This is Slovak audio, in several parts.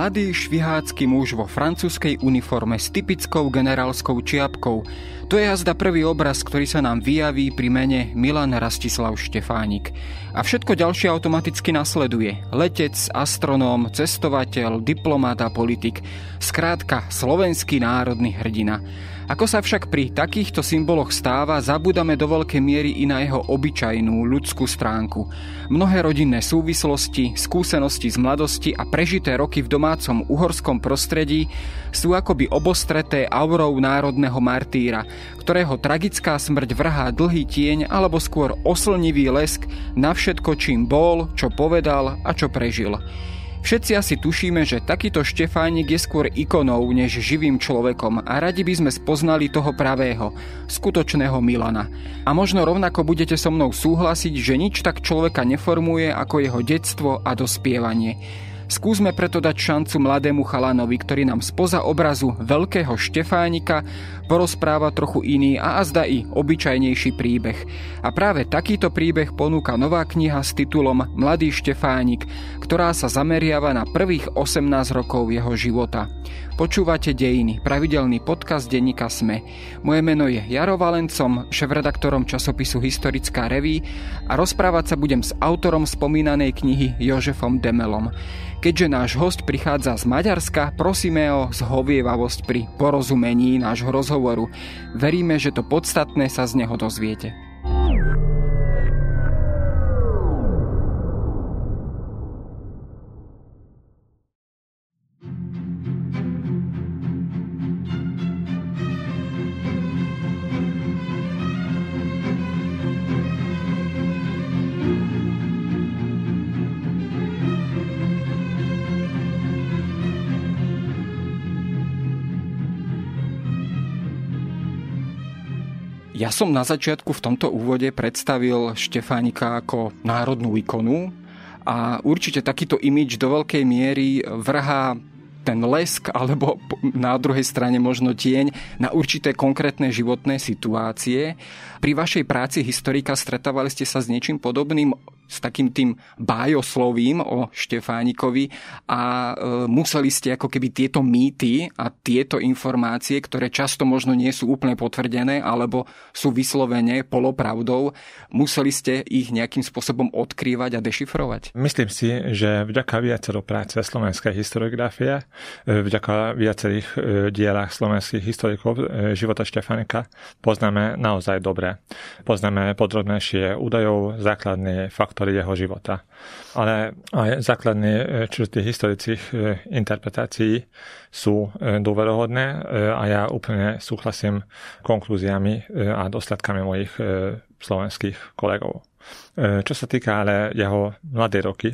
Mladý švihácky muž vo francúzskej uniforme s typickou generálskou čiapkou. To je jazda prvý obraz, ktorý sa nám vyjaví pri mene Milan Rastislav Štefánik. A všetko ďalšie automaticky nasleduje. Letec, astronóm, cestovateľ, diplomát a politik. Skrátka, slovenský národný hrdina. Ako sa však pri takýchto symboloch stáva, zabúdame do veľkej miery i na jeho obyčajnú ľudskú stránku. Mnohé rodinné súvislosti, skúsenosti z mladosti a prežité roky v domácom uhorskom prostredí sú akoby obostreté aurou národného martýra, ktorého tragická smrť vrhá dlhý tieň alebo skôr oslnivý lesk na všetko, čím bol, čo povedal a čo prežil. Všetci asi tušíme, že takýto Štefánik je skôr ikonou než živým človekom a radi by sme spoznali toho pravého, skutočného Milana. A možno rovnako budete so mnou súhlasiť, že nič tak človeka neformuje ako jeho detstvo a dospievanie. Skúsme preto dať šancu mladému chalanovi, ktorý nám spoza obrazu veľkého Štefánika porozpráva trochu iný a azda i obyčajnejší príbeh. A práve takýto príbeh ponúka nová kniha s titulom Mladý Štefánik, ktorá sa zameriava na prvých 18 rokov jeho života. Počúvate Dejiny, pravidelný podcast denníka SME. Moje meno je Jaro Valencom, šéf-redaktorom časopisu Historická reví a rozprávať sa budem s autorom spomínanej knihy Jožefom Demelom. Keďže náš host prichádza z Maďarska, prosíme o zhovievavosť pri porozumení nášho rozhovoru. Veríme, že to podstatné sa z neho dozviete. Ja som na začiatku v tomto úvode predstavil Štefánika ako národnú ikonu a určite takýto imič do veľkej miery vrhá ten lesk alebo na druhej strane možno tieň na určité konkrétne životné situácie. Pri vašej práci historika stretávali ste sa s niečím podobným? S takým tým bájoslovím o Štefánikovi a e, museli ste ako keby tieto mýty a tieto informácie, ktoré často možno nie sú úplne potvrdené alebo sú vyslovene polopravdou, museli ste ich nejakým spôsobom odkrývať a dešifrovať? Myslím si, že vďaka viacero práce slovenskej historiografie, e, vďaka viacerých e, dielach slovenských historikov života Štefánika poznáme naozaj dobre. Poznáme podrobnejšie údajov, základné faktory faktory jeho života. Ale aj základné e, črty historických e, interpretácií sú e, dôverohodné a ja úplne súhlasím konklúziami a dôsledkami mojich slovenských kolegov. Čo sa týka ale jeho mladé roky,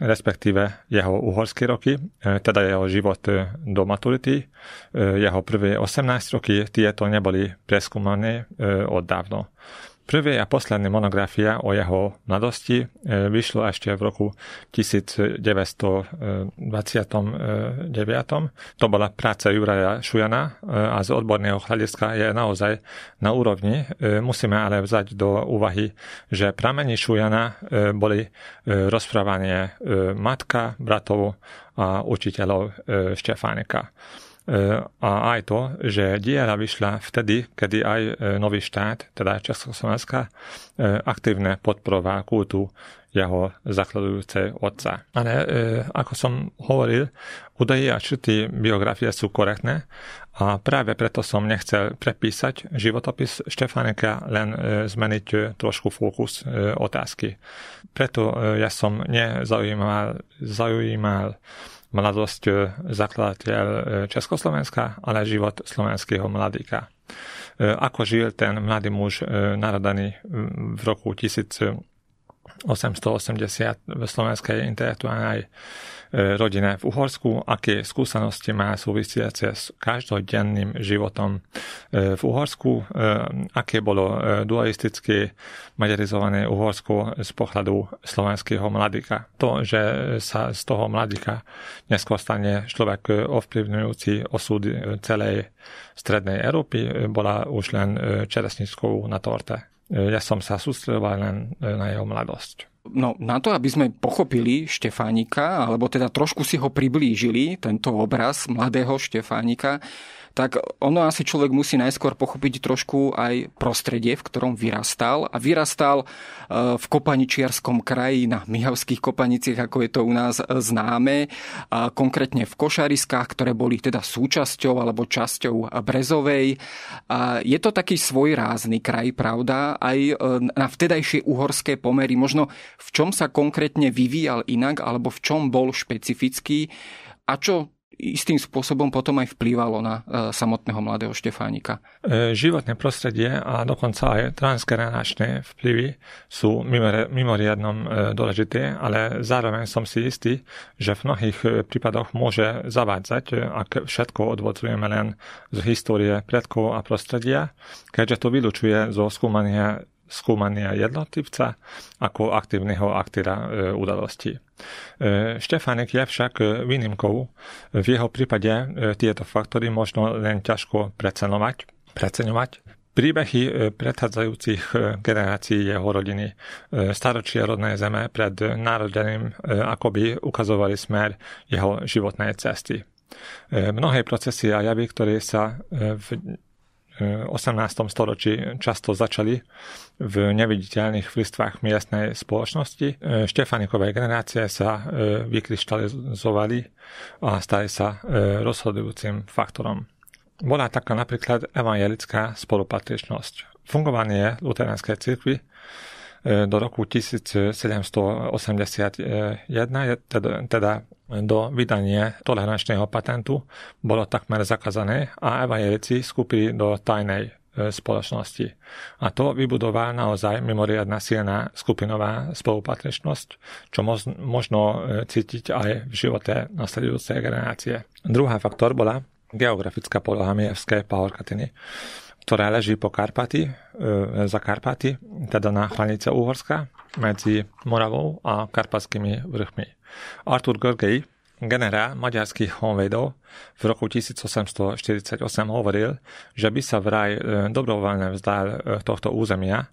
respektíve jeho uhorské roky, teda jeho život do maturity, jeho prvé 18 roky, tieto neboli preskúmané od dávno. Prvé a posledná monografia o jeho mladosti e, vyšlo ešte v roku 1929. To bola práca Juraja Šujana e, a z odborného hľadiska je naozaj na úrovni. E, musíme ale vzať do úvahy, že pramení Šujana boli rozprávanie matka, bratov a učiteľov Štefánika. E, a aj to, že diela vyšla vtedy, kedy aj e, nový štát, teda Československa, e, aktívne podporoval kultu jeho zakladujúce otca. Ale ako som hovoril, údaje a črty biografie sú korektné a práve preto som nechcel prepísať životopis Štefánika, len zmeniť trošku fokus otázky. Preto ja som nezaujímal zaujímal mladosť e, zakladateľ e, Československa, ale život slovenského mladíka. E, ako žil ten mladý muž narodený v roku 1900 880 slovenskej internetovanej e, rodine v Uhorsku, aké skúsenosti má súvisiace s každodenným životom e, v Uhorsku, e, aké bolo dualisticky maďarizované Uhorsko z pohľadu slovenského mladíka. To, že sa z toho mladíka neskôr stane človek ovplyvňujúci osud celej strednej Európy, bola už len čerešničkou na torte ja som sa sústredoval len na jeho mladosť. No, na to, aby sme pochopili Štefánika, alebo teda trošku si ho priblížili, tento obraz mladého Štefánika, tak ono asi človek musí najskôr pochopiť trošku aj prostredie, v ktorom vyrastal. A vyrastal e, v Kopaničiarskom kraji, na Mihavských Kopaniciach, ako je to u nás známe, a konkrétne v Košariskách, ktoré boli teda súčasťou alebo časťou Brezovej. A je to taký svojrázny kraj, pravda, aj e, na vtedajšie uhorské pomery. Možno v čom sa konkrétne vyvíjal inak, alebo v čom bol špecifický a čo istým spôsobom potom aj vplývalo na e, samotného mladého Štefánika. E, životné prostredie a dokonca aj transgeneračné vplyvy sú mimoriadnom e, dôležité, ale zároveň som si istý, že v mnohých prípadoch môže zavádzať, ak všetko odvodzujeme len z histórie predkov a prostredia, keďže to vylučuje zo skúmania skúmania jednotlivca ako aktívneho aktéra udalosti. E, Štefánek je však výnimkou. V jeho prípade e, tieto faktory možno len ťažko preceňovať. preceňovať. Príbehy e, predchádzajúcich generácií jeho rodiny, staročia rodnej zeme pred narodením akoby ukazovali smer jeho životnej cesty. Mnohé procesy a javy, ktoré sa v 18. storočí často začali v neviditeľných vrstvách miestnej spoločnosti. Štefanikovej generácie sa e, vykryštalizovali a stali sa e, rozhodujúcim faktorom. Bola taká napríklad evangelická spolupatričnosť. Fungovanie luteránskej cirkvi do roku 1781, teda, teda do vydania tolerančného patentu, bolo takmer zakázané a evangelici skúpili do tajnej e, spoločnosti. A to vybudovala naozaj mimoriadná silná skupinová spolupatričnosť, čo možno e, cítiť aj v živote nasledujúcej generácie. Druhá faktor bola geografická poloha Mijevskej pahorkatiny ktorá leží po Karpaty, e, za Karpaty, teda na hranice Uhorska, medzi Moravou a Karpatskými vrchmi. Artur Görgej, generál maďarských honvedov, v roku 1848 hovoril, že by sa vraj e, dobrovoľne vzdal e, tohto územia,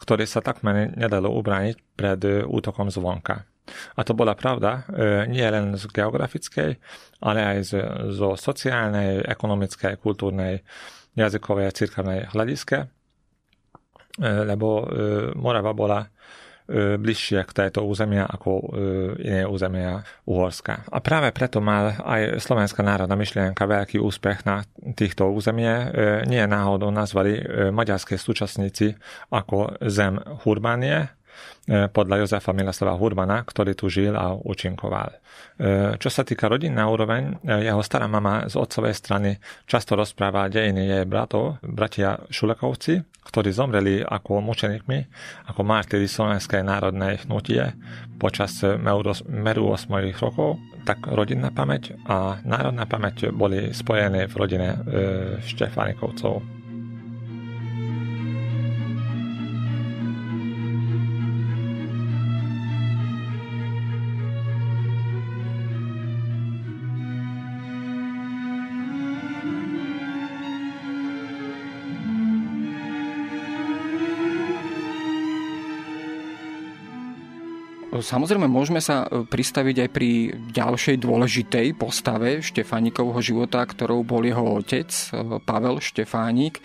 ktoré sa takmer nedalo ubrániť pred útokom zvonka. A to bola pravda nie len z geografickej, ale aj zo sociálnej, ekonomickej, kultúrnej jazykové a cirkevné hľadiske, lebo Morava bola bližšie k tejto územia ako iné územia Uhorska. A práve preto mal aj slovenská národná myšlienka veľký úspech na týchto územie. Nie náhodou nazvali maďarské súčasníci ako zem Hurbánie, E, podľa Jozefa Miloslava Hurbana, ktorý tu žil a účinkoval. E, čo sa týka rodinná úroveň, e, jeho stará mama z otcovej strany často rozpráva dejiny jej bratov, bratia Šulekovci, ktorí zomreli ako mučenikmi, ako martyri Slovenskej národnej hnutie počas meru 8 rokov, tak rodinná pamäť a národná pamäť boli spojené v rodine e, Štefánikovcov. Samozrejme, môžeme sa e, pristaviť aj pri ďalšej dôležitej postave Štefánikovho života, ktorou bol jeho otec, e, Pavel Štefánik.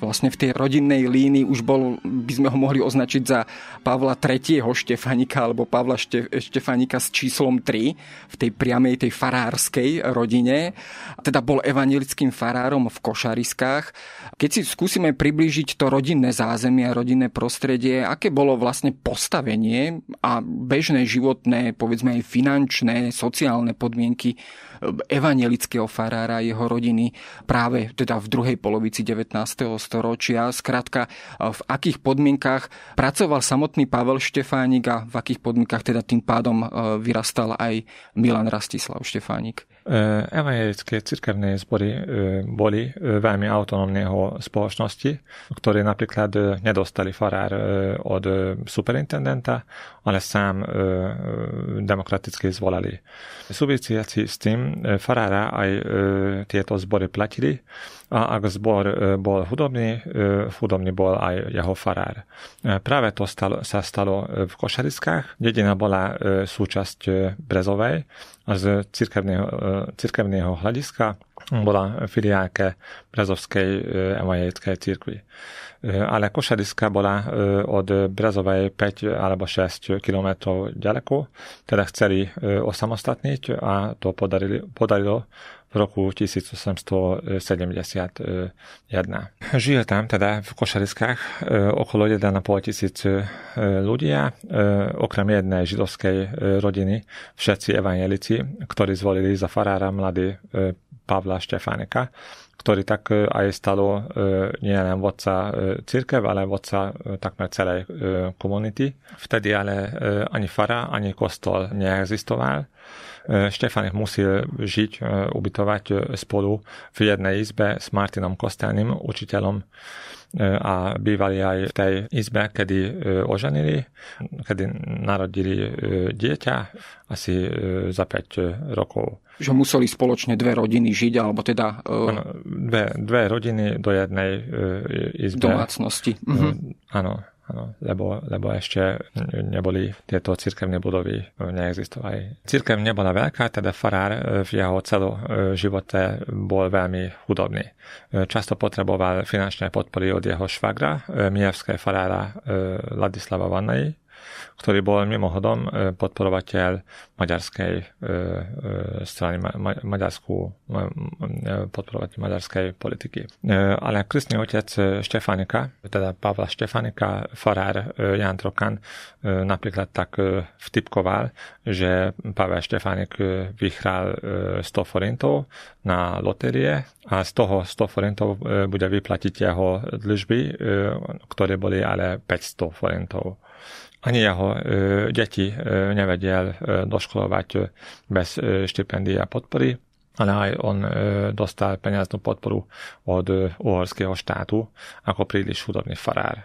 Vlastne v tej rodinnej línii už bol, by sme ho mohli označiť za Pavla III. Štefánika alebo Pavla Štefánika s číslom 3 v tej priamej tej farárskej rodine. Teda bol evangelickým farárom v Košariskách. Keď si skúsime priblížiť to rodinné zázemie a rodinné prostredie, aké bolo vlastne postavenie a bežné životné, povedzme aj finančné, sociálne podmienky evangelického farára a jeho rodiny práve teda v druhej polovici 19. storočia. Skrátka, v akých podmienkach pracoval samotný Pavel Štefánik a v akých podmienkach teda tým pádom e, vyrastal aj Milan Rastislav Štefánik. Evangelické cirkevné zbory boli veľmi autonómneho spoločnosti, ktoré napríklad nedostali farár od superintendenta, ale sám demokraticky zvolali. Súvisiaci s tým farára aj tieto zbory platili a ak zbor bol hudobný, hudobný bol aj jeho farár. Práve to stalo, sa stalo v Košariskách. Dedina bola súčasť Brezovej z cirkevného, cirkevného hľadiska bola filiálka Brezovskej evangelickej cirkvi. Ale Košariska bola od Brezovej 5 alebo 6 kilometrov ďaleko, teda chceli osamostatniť a to podarilo, podarilo v roku 1871. Žije tam teda v Košariskách e, okolo 1,5 tisíc e, ľudia, e, okrem jednej židovskej rodiny, všetci evangelici, ktorí zvolili za farára mladý Pavla Štefánika, ktorý tak aj stalo nielen vodca církev, ale vodca takmer celej komunity. Vtedy ale ani fara, ani kostol neexistoval Štefanek musel žiť, ubytovať spolu v jednej izbe s Martinom Kostelným, učiteľom a bývali aj v tej izbe, kedy oženili, kedy narodili dieťa asi za 5 rokov. Že museli spoločne dve rodiny žiť, alebo teda... Ano, dve, dve rodiny do jednej izbe. Domácnosti. Mhm. Áno. Ano, lebo, lebo ešte neboli tieto cirkevné budovy, e, neexistovali. Cirkev nebola veľká, teda farár e, v jeho celom e, živote bol veľmi chudobný. Často potreboval finančné podpory od jeho švagra, mijevského farára Ladislava Vannej, ktorý bol mimochodom e, podporovateľ maďarskej e, e, strany, maďarskú, podporovateľ maďarskej politiky. Ale krstný otec Štefanika, teda Pavla Štefanika, farár Jan Trokan, napríklad tak vtipkoval, že Pavel Štefanik vyhral 100 forintov na loterie a z toho 100 forintov bude vyplatiť jeho dlžby, ktoré boli ale 500 forintov ani jeho e, deti e, nevedel e, doškolovať bez štipendia a podpory, ale aj on dostal peniaznú podporu od uhorského štátu ako príliš chudobný farár.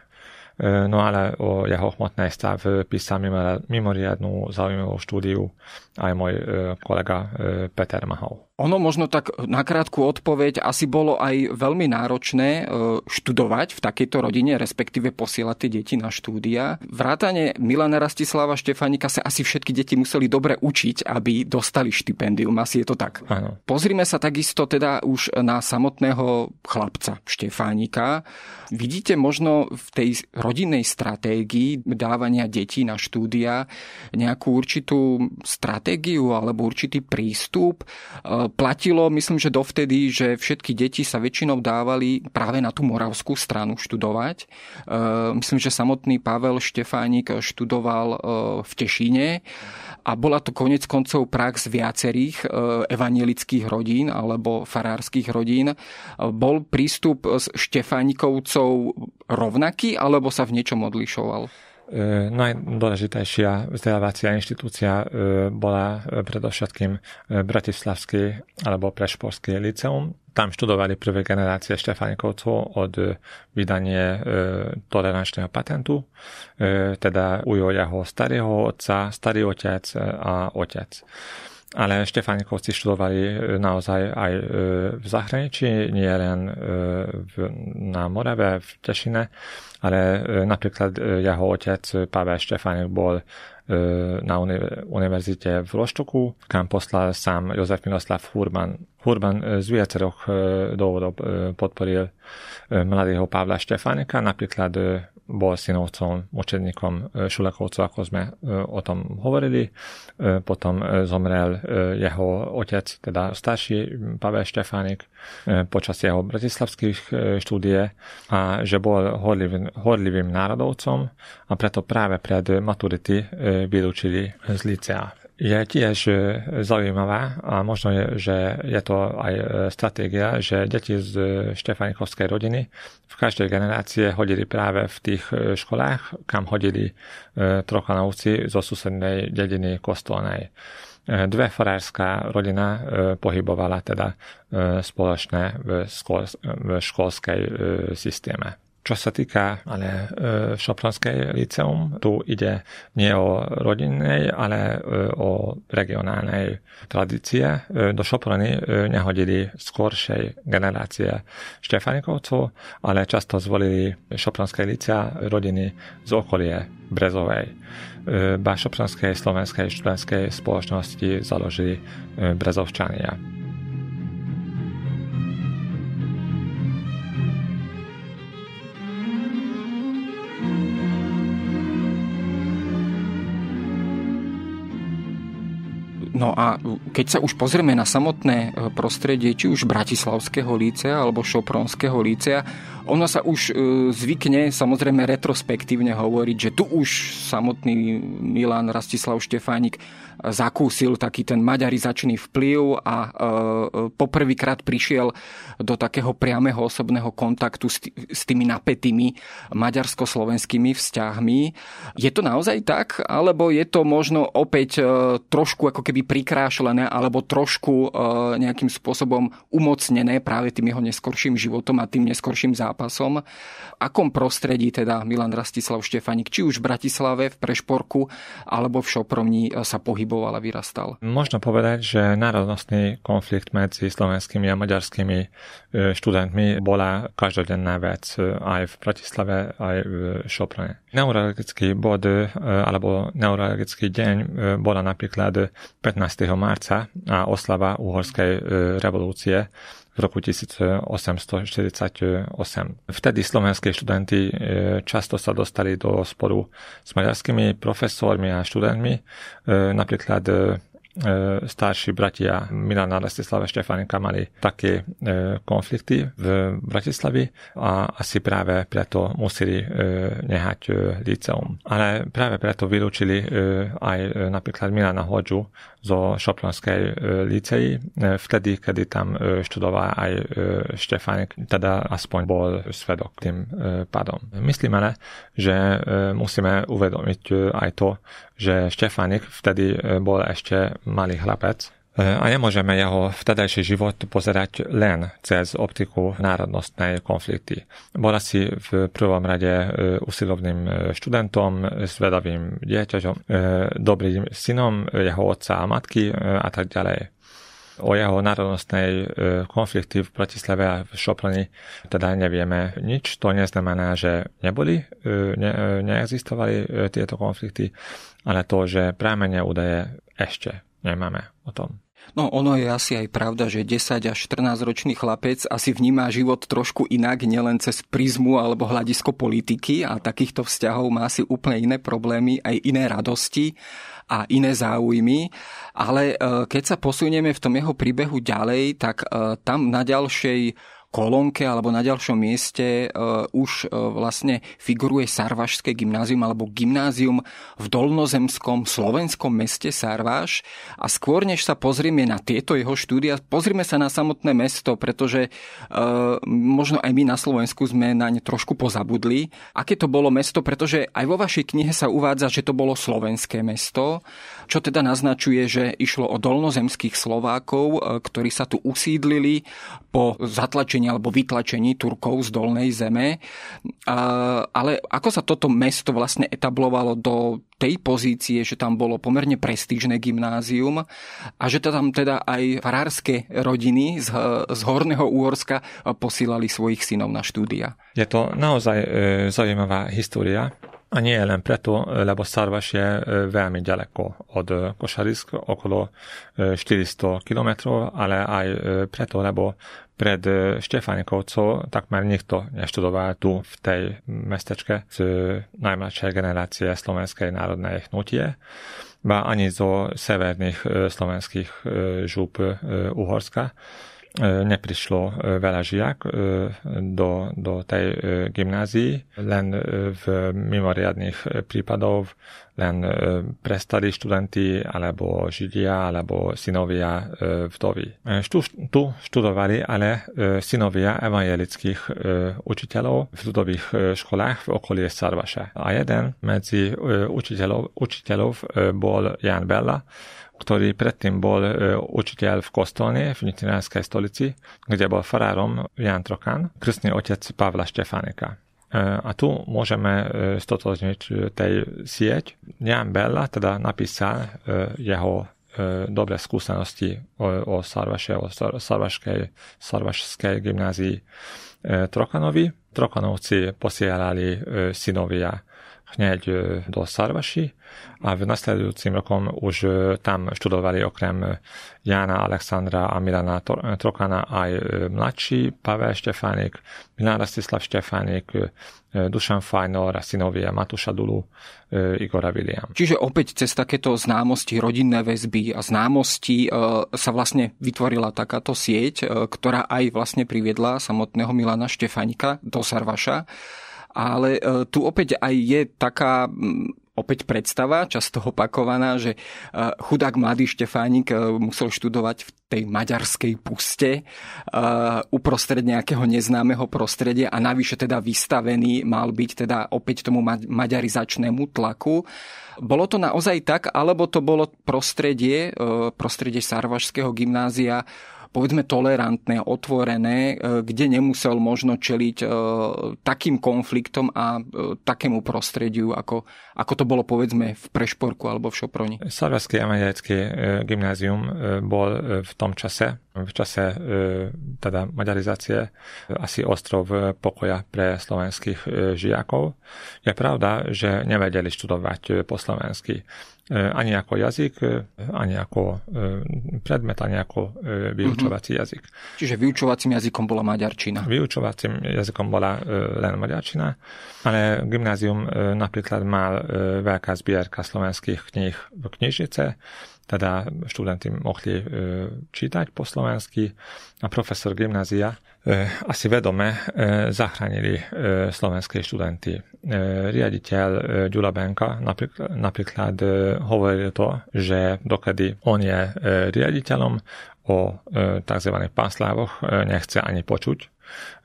No ale o jeho hmotnej stav písal mimoriadnú zaujímavú štúdiu aj môj kolega Peter Mahov. Ono možno tak na krátku odpoveď asi bolo aj veľmi náročné e, študovať v takejto rodine, respektíve posielať tie deti na štúdia. Vrátane Milana Rastislava Štefanika sa asi všetky deti museli dobre učiť, aby dostali štipendium. Asi je to tak. Áno. Pozrime sa takisto teda už na samotného chlapca Štefánika. Vidíte možno v tej rodinnej stratégii dávania detí na štúdia nejakú určitú stratégiu alebo určitý prístup e, platilo, myslím, že dovtedy, že všetky deti sa väčšinou dávali práve na tú moravskú stranu študovať. E, myslím, že samotný Pavel Štefánik študoval e, v Tešíne a bola to konec koncov prax viacerých e, evanielických rodín alebo farárskych rodín. Bol prístup s Štefánikovcov rovnaký alebo sa v niečom odlišoval? E, najdôležitejšia vzdelávacia inštitúcia e, bola e, predovšetkým Bratislavský alebo Prešporský liceum. Tam študovali prvé generácie Štefanikovcov od vydanie tolerančného patentu, teda ujo jeho starého otca, starý otec a otec ale Štefanikovci študovali naozaj aj v zahraničí, nie len na Morave, v Tešine, ale napríklad jeho otec Pavel Štefánek bol na univerzite v Roštoku, kam poslal sám Jozef Miloslav Hurban. Hurban z viacerých dôvodov podporil mladého Pavla Štefánika, napríklad bol synovcom, učeníkom Šulakovcov, ako sme o tom hovorili. Potom zomrel jeho otec, teda starší Pavel Štefánik, počas jeho bratislavských štúdie a že bol horlivým, horlivým národovcom a preto práve pred maturity vylúčili z licea je tiež e, zaujímavá a možno je, že je to aj e, stratégia, že deti z Štefanikovskej rodiny v každej generácie hodili práve v tých e, školách, kam hodili trocha nauci zo susednej dediny kostolnej. dve farárska rodina pohybovala teda spoločné v, v školskej systéme. Čo sa týka ale e, Šopronskej liceum, tu ide nie o rodinnej, ale e, o regionálnej tradície. E, do Šoprony nehodili skôršej generácie Štefanikovcov, ale často zvolili Šopronské licea rodiny z okolie Brezovej. Ba Šopronskej slovenskej študentskej spoločnosti založili Brezovčania. No a keď sa už pozrieme na samotné e, prostredie, či už Bratislavského lícea alebo Šopronského lícea, ono sa už e, zvykne samozrejme retrospektívne hovoriť, že tu už samotný Milan Rastislav Štefánik zakúsil taký ten maďarizačný vplyv a e, poprvýkrát prišiel do takého priameho osobného kontaktu s tými napätými maďarsko-slovenskými vzťahmi. Je to naozaj tak? Alebo je to možno opäť trošku ako keby prikrášlené alebo trošku e, nejakým spôsobom umocnené práve tým jeho neskorším životom a tým neskorším zápasom. V akom prostredí teda Milan Rastislav Štefanik, či už v Bratislave, v Prešporku alebo v Šopromni e, sa pohyboval a vyrastal? Možno povedať, že národnostný konflikt medzi slovenskými a maďarskými e, študentmi bola každodenná vec aj v Bratislave, aj v Šoprone. Neurologický bod alebo neurologický deň bola napríklad 15. marca a oslava uhorskej e, revolúcie v roku 1848. Vtedy slovenskí študenti e, často sa dostali do sporu s maďarskými profesormi a študentmi. E, napríklad E, starší bratia Milana Rastislava Štefanika mali také e, konflikty v Bratislavi a asi práve preto museli e, nehať liceum. Ale práve preto vylúčili aj napríklad Milana Hodžu zo Šoplonskej licei, vtedy, kedy tam študoval aj Štefanik, teda aspoň bol svedok tým pádom. Myslím že musíme uvedomiť aj to, že Štefanik vtedy bol ešte malý chlapec a nemôžeme jeho vtedajší život pozerať len cez optiku národnostnej konflikty. Bol asi v prvom rade usilovným študentom, svedavým dieťaťom, dobrým synom jeho otca a matky a tak ďalej. O jeho národnostnej konflikty v Bratislave a v Šoplni teda nevieme nič. To neznamená, že neboli, ne, neexistovali tieto konflikty, ale to, že prámene údaje ešte nemáme o tom. No ono je asi aj pravda, že 10 až 14 ročný chlapec asi vníma život trošku inak, nielen cez prizmu alebo hľadisko politiky a takýchto vzťahov má asi úplne iné problémy, aj iné radosti a iné záujmy. Ale e, keď sa posunieme v tom jeho príbehu ďalej, tak e, tam na ďalšej kolónke alebo na ďalšom mieste uh, už uh, vlastne figuruje Sarvašské gymnázium alebo gymnázium v dolnozemskom slovenskom meste Sarváš. A skôr než sa pozrieme na tieto jeho štúdia, pozrime sa na samotné mesto, pretože uh, možno aj my na Slovensku sme na ne trošku pozabudli. Aké to bolo mesto, pretože aj vo vašej knihe sa uvádza, že to bolo slovenské mesto, čo teda naznačuje, že išlo o dolnozemských Slovákov, ktorí sa tu usídlili po zatlačení zatlačení alebo vytlačení Turkov z dolnej zeme. Ale ako sa toto mesto vlastne etablovalo do tej pozície, že tam bolo pomerne prestížne gymnázium a že tam teda aj farárske rodiny z, z Horného Úhorska posílali svojich synov na štúdia. Je to naozaj e, zaujímavá história. A nie len preto, lebo Sarvaš je e, veľmi ďaleko od Košarisk, okolo 400 e, km, ale aj preto, lebo pred Štefanikovcov takmer nikto neštudoval tu v tej mestečke z najmladšej generácie Slovenskej národnej hnutie, ba ani zo severných slovenských žúb Uhorska neprišlo veľa žiak do, do tej gymnázii, len v mimoriadných prípadov len e, prestali študenti alebo židia alebo synovia e, vdovy. E, tu, tu študovali ale synovia evangelických učiteľov v ľudových školách v okolí Sarvaša. A jeden medzi učiteľov, učiteľov bol Jan Bella, ktorý predtým bol učiteľ v kostolne v Nitrianskej stolici, kde bol farárom Jan Trokan, krstný otec Pavla Štefánika. A tu môžeme stotožniť tej sieť. Jan Bella teda napísal jeho dobré skúsenosti o, o Sarvašskej gymnázii Trokanovi. Trokanovci posielali synovia hneď do Sarvaši a v nasledujúcim rokom už tam študovali okrem Jana, Alexandra a Milana Trokana aj mladší Pavel Štefánik, Milan Rastislav Štefánik, Dušan Fajnor a synovia Matúša Dulu, Igora William. Čiže opäť cez takéto známosti, rodinné väzby a známosti sa vlastne vytvorila takáto sieť, ktorá aj vlastne priviedla samotného Milana Štefánika do Sarvaša ale e, tu opäť aj je taká opäť predstava, často opakovaná, že e, chudák mladý Štefánik e, musel študovať v tej maďarskej puste uprostred nejakého neznámeho prostredia a navyše teda vystavený mal byť teda opäť tomu maďarizačnému tlaku. Bolo to naozaj tak, alebo to bolo prostredie, prostredie Sarvašského gymnázia povedzme tolerantné, otvorené, e, kde nemusel možno čeliť e, takým konfliktom a e, takému prostrediu, ako, ako to bolo povedzme v Prešporku alebo v Šoproni. Sarvaské americké gymnázium bol v tom čase, v čase teda maďarizácie, asi ostrov pokoja pre slovenských žiakov. Je pravda, že nevedeli študovať po slovensky. E, ani ako jazyk, e, ani ako e, predmet, ani ako vyučovací mm-hmm. jazyk. Čiže vyučovacím jazykom bola maďarčina. Vyučovacím jazykom bola len maďarčina, ale gymnázium napríklad mal veľká zbierka slovenských kníh v knižnice, teda študenti mohli čítať po slovensky a profesor gymnázia asi vedome zachránili slovenské študenty riaditeľ Ďula Benka napríklad, napríklad hovoril to, že dokedy on je riaditeľom o tzv. páslávoch nechce ani počuť.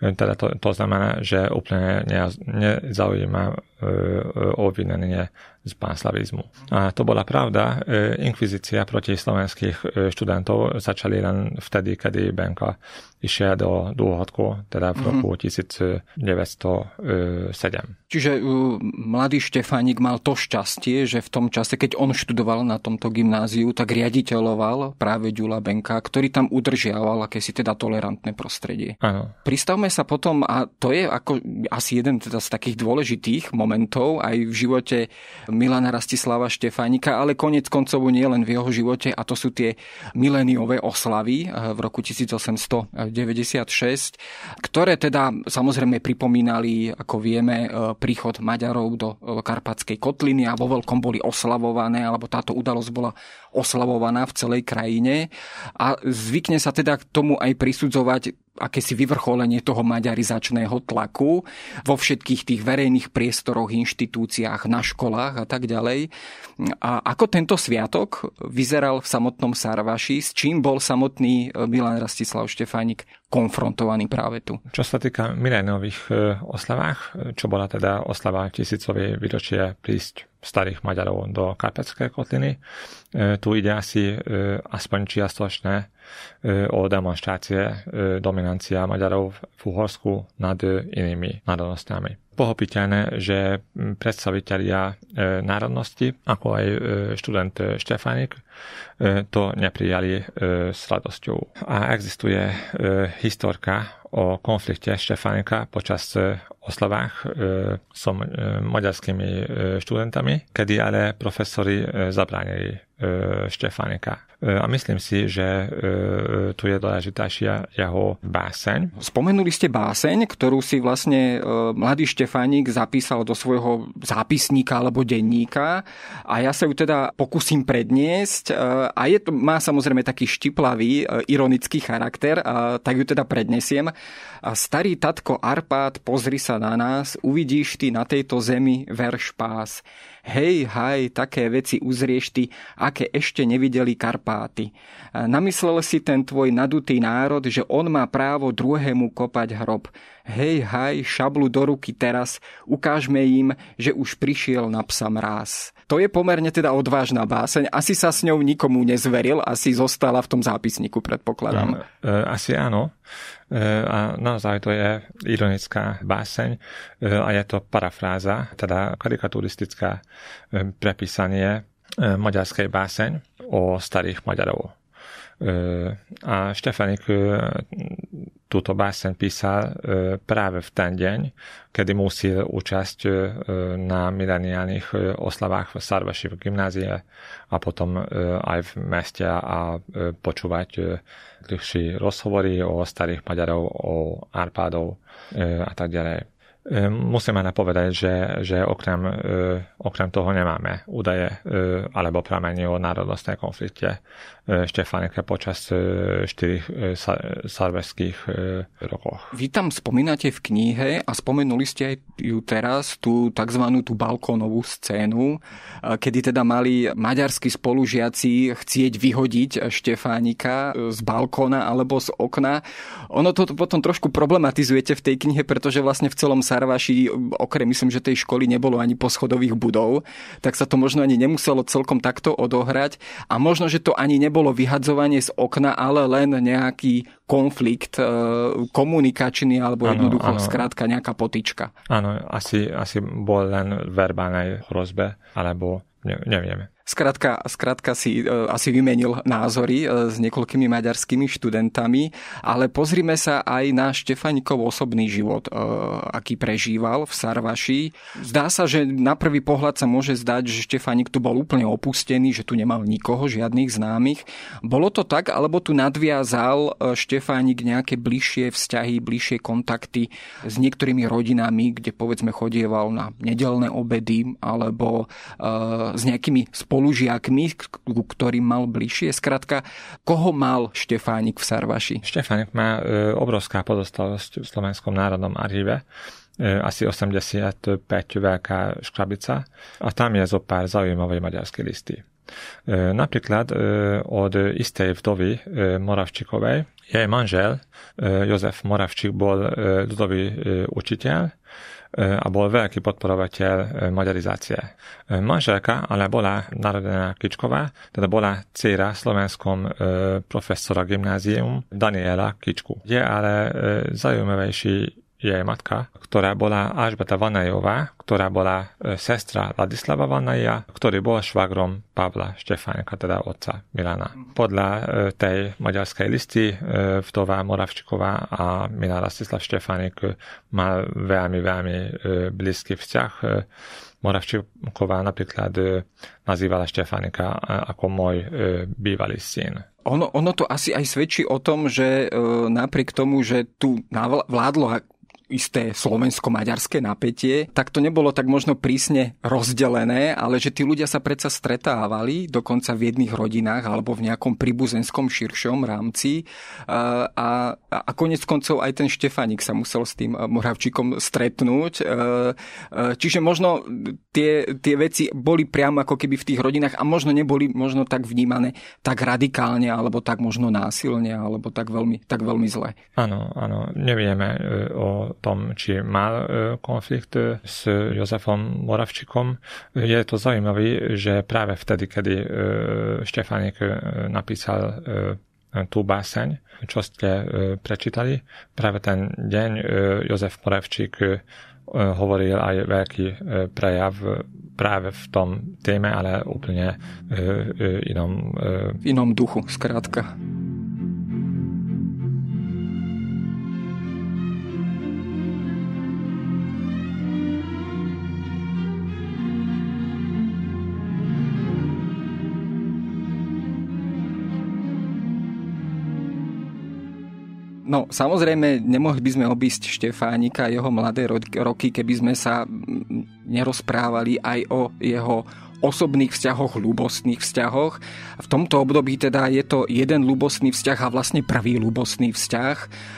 Teda to, to znamená, že úplne nezaujíma obvinenie z panslavizmu. A to bola pravda. Inkvizícia proti slovenských študentov začali len vtedy, kedy Benka išiel do dôchodku, teda v roku mm-hmm. 1907. Čiže mladý Štefánik mal to šťastie, že v tom čase, keď on študoval na tomto gymnáziu, tak riaditeľoval práve Ďula Benka, ktorý tam udržiaval akési teda tolerantné prostredie. Áno. Pristavme sa potom, a to je ako asi jeden teda z takých dôležitých momentov aj v živote Milana Rastislava Štefánika, ale konec koncov nie len v jeho živote, a to sú tie miléniové oslavy eh, v roku 1800 96, ktoré teda samozrejme pripomínali, ako vieme, e, príchod Maďarov do e, Karpatskej kotliny a vo veľkom boli oslavované, alebo táto udalosť bola oslavovaná v celej krajine. A zvykne sa teda k tomu aj prisudzovať akési vyvrcholenie toho maďarizačného tlaku vo všetkých tých verejných priestoroch, inštitúciách, na školách a tak ďalej. A ako tento sviatok vyzeral v samotnom Sarvaši, s čím bol samotný Milan Rastislav Štefánik konfrontovaný práve tu? Čo sa týka milénových e, oslavách, čo bola teda oslava tisícovej výročie prísť starých Maďarov do Karpatskej kotliny, tu ide asi aspoň čiastočné o demonstrácie dominancia Maďarov v Uhorsku nad inými národnostiami. Pochopiteľné, že predstavitelia národnosti, ako aj študent Štefánik, to neprijali s radosťou. A existuje historka o konflikte Štefánika počas oslavách som maďarskými študentami, kedy ale profesori zabránili Štefánika. A myslím si, že tu je dôležitejšia jeho báseň. Spomenuli ste báseň, ktorú si vlastne mladý Štefánik zapísal do svojho zápisníka alebo denníka a ja sa ju teda pokúsim predniesť a je má samozrejme taký štiplavý, ironický charakter, a tak ju teda prednesiem. A starý tatko Arpád, pozri sa na nás, uvidíš ty na tejto zemi verš pás. Hej, haj, také veci uzrieš ty, aké ešte nevideli Karpáty. Namyslel si ten tvoj nadutý národ, že on má právo druhému kopať hrob. Hej, haj, šablu do ruky teraz, ukážme im, že už prišiel na psa mráz. To je pomerne teda odvážna báseň. Asi sa s ňou nikomu nezveril, asi zostala v tom zápisníku, predpokladám. E, asi áno. E, a naozaj to je ironická báseň a je to parafráza, teda karikaturistická prepísanie maďarskej báseň o starých Maďarov. A Štefanik túto báseň písal práve v ten deň, kedy musil účasť na mileniálnych oslavách v Sarvaši v gymnázie a potom aj v meste a počúvať dlhší rozhovory o starých Maďarov, o Arpádov a tak ďalej. Musím aj napovedať, že, že okrem, okrem toho nemáme údaje alebo pramení o národnostnej konflikte Štefánika počas štyrych sarveských rokoch. Vy tam spomínate v knihe a spomenuli ste aj ju teraz, tú tzv. tú balkónovú scénu, kedy teda mali maďarskí spolužiaci chcieť vyhodiť Štefánika z balkóna alebo z okna. Ono to potom trošku problematizujete v tej knihe, pretože vlastne v celom Sarvaši, okrem myslím, že tej školy nebolo ani poschodových budov, tak sa to možno ani nemuselo celkom takto odohrať a možno, že to ani nebolo vyhadzovanie z okna, ale len nejaký konflikt e, komunikačný alebo ano, jednoducho ano. skrátka nejaká potička. Áno, asi, asi bol len verbálnej hrozbe, alebo ne, nevieme. Skrátka, skrátka si uh, asi vymenil názory uh, s niekoľkými maďarskými študentami, ale pozrime sa aj na Štefanikov osobný život, uh, aký prežíval v Sarvaši. Zdá sa, že na prvý pohľad sa môže zdať, že Štefanik tu bol úplne opustený, že tu nemal nikoho, žiadnych známych. Bolo to tak, alebo tu nadviazal Štefánik nejaké bližšie vzťahy, bližšie kontakty s niektorými rodinami, kde povedzme chodieval na nedelné obedy, alebo s nejakými spoločnými spolužiakmi, ku ktorým mal bližšie? Skrátka, koho mal Štefánik v Sarvaši? Štefánik má e, obrovská pozostalosť v Slovenskom národnom archíve e, asi 85 veľká škrabica a tam je zo pár zaujímavé maďarské listy. E, napríklad od istej vdovy Moravčikovej, jej manžel Jozef Moravčík bol ľudový učiteľ a bol veľký podporovateľ e, maďarizácie. E, manželka ale bola narodená Kičková, teda bola dcera slovenskom e, profesora gymnázium Daniela Kičku. Je ale zaujímavejší jej matka, ktorá bola Alžbeta Vanajová, ktorá bola e, sestra Ladislava Vanaja, ktorý bol švagrom Pavla Štefánka, teda otca Milana. Podľa e, tej maďarskej listy e, vdova Moravčiková a Milan Rastislav Štefánik mal veľmi, veľmi blízky vzťah. Moravčiková napríklad nazývala Štefánika ako môj bývalý syn. Ono, ono to asi aj svedčí o tom, že napriek tomu, že tu vládlo isté slovensko-maďarské napätie, tak to nebolo tak možno prísne rozdelené, ale že tí ľudia sa predsa stretávali dokonca v jedných rodinách alebo v nejakom príbuzenskom širšom rámci a, a, konec koncov aj ten Štefanik sa musel s tým Moravčíkom stretnúť. Čiže možno tie, tie veci boli priamo ako keby v tých rodinách a možno neboli možno tak vnímané tak radikálne alebo tak možno násilne alebo tak veľmi, tak veľmi zle. Áno, áno, nevieme e, o tom, či mal e, konflikt e, s Jozefom Moravčikom. Je to zaujímavé, že práve vtedy, kedy e, Štefanik napísal tú báseň, čo ste prečítali. Práve ten deň Jozef Moravčík hovoril aj veľký prejav práve v tom téme, ale úplne inom... Inom duchu, skrátka. No, samozrejme, nemohli by sme obísť Štefánika a jeho mladé roky, keby sme sa nerozprávali aj o jeho osobných vzťahoch, ľubostných vzťahoch. V tomto období teda je to jeden ľubostný vzťah a vlastne prvý ľubostný vzťah,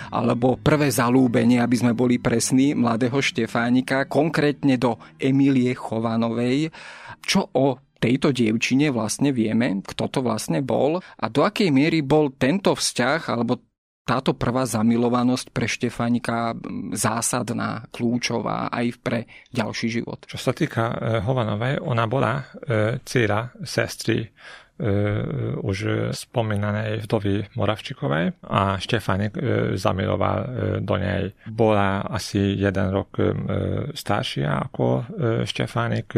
alebo prvé zalúbenie, aby sme boli presní, mladého Štefánika, konkrétne do Emílie Chovanovej. Čo o tejto dievčine vlastne vieme, kto to vlastne bol a do akej miery bol tento vzťah alebo táto prvá zamilovanosť pre Štefánika zásadná, kľúčová aj pre ďalší život. Čo sa týka e, Hovanovej, ona bola e, dcera sestry e, už spomínanej vdovy Moravčikovej a Štefánik zamiloval do nej. Bola asi jeden rok staršia ako Štefánik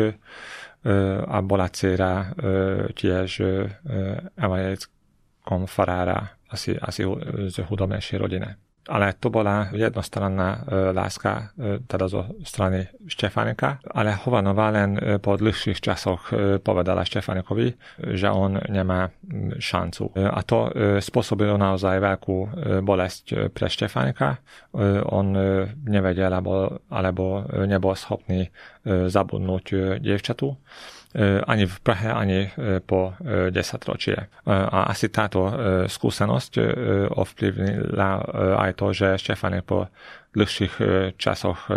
a bola dcera tiež evangelickom farára asi, asi z chudobnejšej rodiny. Ale to bola jednostranná e, láska e, teda zo strany Štefánika, ale Hovanová len e, po dlhších časoch e, povedala Štefánikovi, že on nemá šancu. E, a to e, spôsobilo naozaj veľkú e, bolesť e, pre Štefánika. E, on e, nevedel alebo, alebo e, nebol schopný e, zabudnúť e, dievčatu. E, ani v Prahe, ani e, po e, desaťročie. A asi táto skúsenosť ovplyvnila aj to, že Štefane po dlhších časoch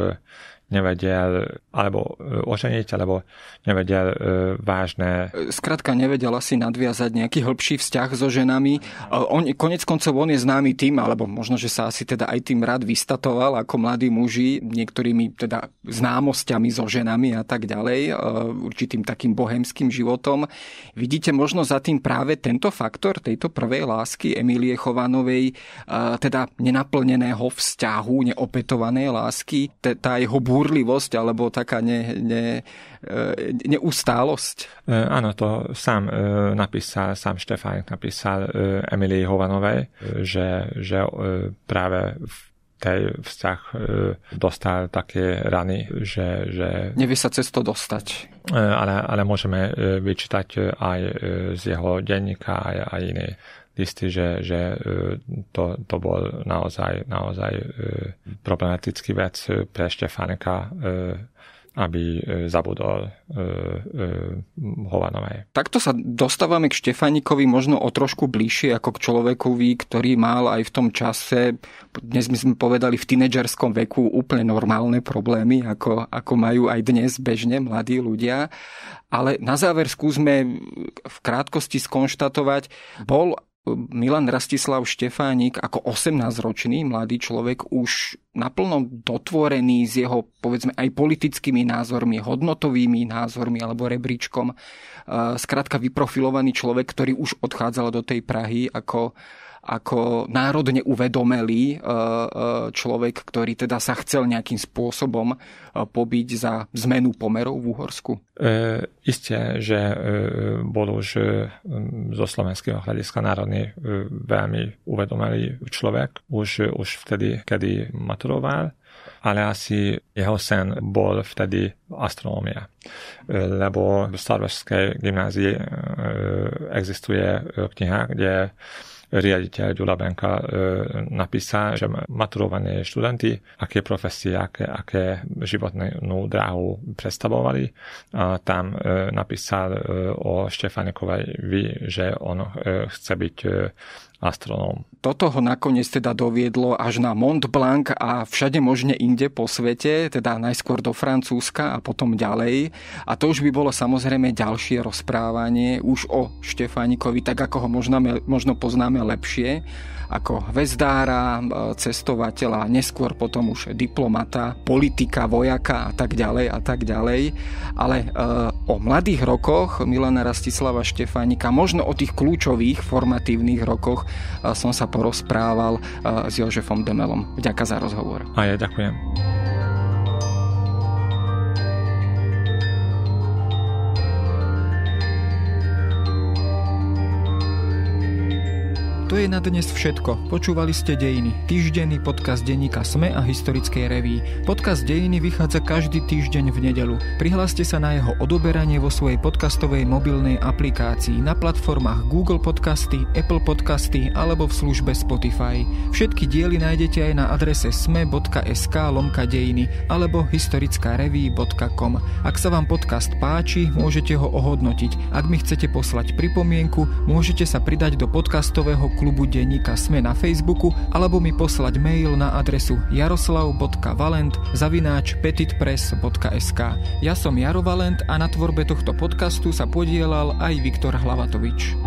nevedel alebo e, oženiť, alebo nevedel e, vážne... Skrátka nevedel asi nadviazať nejaký hĺbší vzťah so ženami. On, konec koncov on je známy tým, alebo možno, že sa asi teda aj tým rád vystatoval ako mladí muži, niektorými teda známosťami so ženami a tak ďalej, e, určitým takým bohemským životom. Vidíte možno za tým práve tento faktor tejto prvej lásky Emílie Chovanovej, teda nenaplneného vzťahu, neopetovanej lásky, tá jeho búrlivosť alebo taká ne, ne, e, neustálosť. E, áno, to sám e, napísal, sám Štefán napísal Emilii Hovanovej, že, že práve v tej vzťah dostal také rany, že... že Nevie sa cez to dostať. Ale, ale môžeme vyčítať aj z jeho denníka aj, aj iné listy, že, že e, to, to bol naozaj, naozaj e, problematický vec pre Štefánka e, aby zabudol Hovanovej. Takto sa dostávame k Štefánikovi možno o trošku bližšie ako k človekovi, ktorý mal aj v tom čase, dnes my sme povedali v tínedžerskom veku úplne normálne problémy, ako, ako majú aj dnes bežne mladí ľudia. Ale na záver skúsme v krátkosti skonštatovať, bol Milan Rastislav Štefánik ako 18-ročný mladý človek už naplno dotvorený s jeho, povedzme, aj politickými názormi, hodnotovými názormi alebo rebríčkom. Skrátka vyprofilovaný človek, ktorý už odchádzal do tej Prahy ako ako národne uvedomelý e, e, človek, ktorý teda sa chcel nejakým spôsobom e, pobiť za zmenu pomerov v Uhorsku? E, isté, že e, bol už e, zo slovenského hľadiska národne e, veľmi uvedomelý človek, už, už vtedy, kedy maturoval ale asi jeho sen bol vtedy astronómia. Lebo v Starvešskej gymnázii existuje kniha, kde riaditeľ Ďulabenka e, napísal, že maturovaní študenti, aké profesie, aké, aké životnú dráhu predstavovali. Tam e, napísal e, o Štefanikovej, že on e, chce byť astronóm. Toto ho nakoniec teda doviedlo až na Mont Blanc a všade možne inde po svete, teda najskôr do Francúzska a potom ďalej. A to už by bolo samozrejme ďalšie rozprávanie už o Štefánikovi, tak ako ho možno, možno poznáme lepšie ako hvezdára, cestovateľa, neskôr potom už diplomata, politika, vojaka a tak ďalej a tak ďalej. Ale e, o mladých rokoch Milana Rastislava Štefánika, možno o tých kľúčových formatívnych rokoch e, som sa porozprával e, s Jožefom Demelom. Ďakujem za rozhovor. A ja ďakujem. To je na dnes všetko. Počúvali ste Dejiny, týždenný podcast denníka Sme a historickej reví. Podcast Dejiny vychádza každý týždeň v nedelu. Prihláste sa na jeho odoberanie vo svojej podcastovej mobilnej aplikácii na platformách Google Podcasty, Apple Podcasty alebo v službe Spotify. Všetky diely nájdete aj na adrese sme.sk lomka dejiny alebo historickareví.com. Ak sa vám podcast páči, môžete ho ohodnotiť. Ak mi chcete poslať pripomienku, môžete sa pridať do podcastového klubu denníka Sme na Facebooku alebo mi poslať mail na adresu jaroslav.valent zavináč petitpress.sk Ja som Jaro Valent a na tvorbe tohto podcastu sa podielal aj Viktor Hlavatovič.